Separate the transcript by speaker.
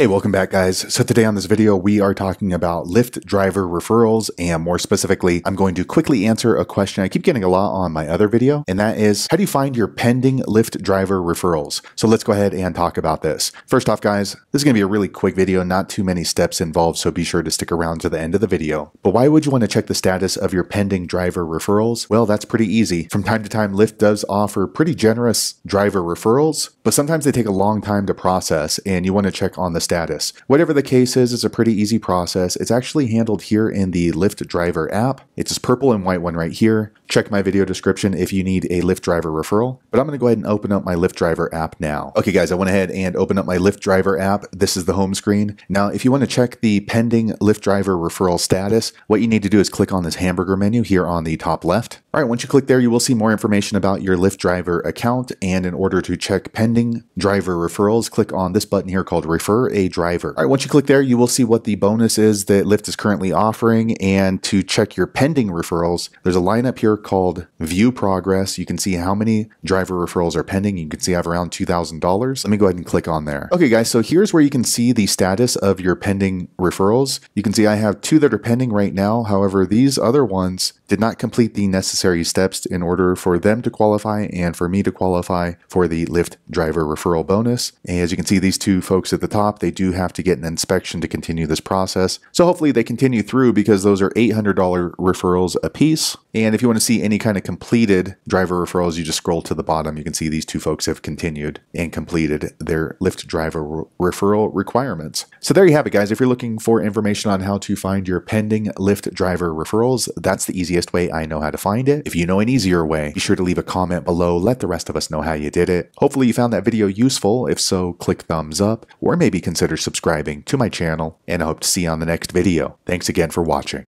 Speaker 1: Hey, welcome back guys. So today on this video, we are talking about Lyft driver referrals and more specifically, I'm going to quickly answer a question I keep getting a lot on my other video, and that is, how do you find your pending Lyft driver referrals? So let's go ahead and talk about this. First off guys, this is going to be a really quick video, not too many steps involved, so be sure to stick around to the end of the video. But why would you want to check the status of your pending driver referrals? Well, that's pretty easy. From time to time, Lyft does offer pretty generous driver referrals, but sometimes they take a long time to process and you want to check on the status. Whatever the case is, it's a pretty easy process. It's actually handled here in the Lyft driver app. It's this purple and white one right here. Check my video description if you need a Lyft driver referral. But I'm going to go ahead and open up my Lyft driver app now. Okay guys, I went ahead and opened up my Lyft driver app. This is the home screen. Now, if you want to check the pending Lyft driver referral status, what you need to do is click on this hamburger menu here on the top left. All right, once you click there, you will see more information about your Lyft driver account. And in order to check pending driver referrals, click on this button here called Refer a Driver. All right, once you click there, you will see what the bonus is that Lyft is currently offering. And to check your pending referrals, there's a line up here called View Progress. You can see how many driver referrals are pending. You can see I have around $2,000. Let me go ahead and click on there. Okay, guys, so here's where you can see the status of your pending referrals. You can see I have two that are pending right now. However, these other ones did not complete the necessary steps in order for them to qualify and for me to qualify for the Lyft driver referral bonus. And as you can see, these two folks at the top, they do have to get an inspection to continue this process. So hopefully they continue through because those are $800 referrals a piece. And if you want to see any kind of completed driver referrals, you just scroll to the bottom. You can see these two folks have continued and completed their Lyft driver re referral requirements. So there you have it, guys. If you're looking for information on how to find your pending Lyft driver referrals, that's the easiest easiest way I know how to find it. If you know an easier way, be sure to leave a comment below. Let the rest of us know how you did it. Hopefully you found that video useful. If so, click thumbs up or maybe consider subscribing to my channel and I hope to see you on the next video. Thanks again for watching.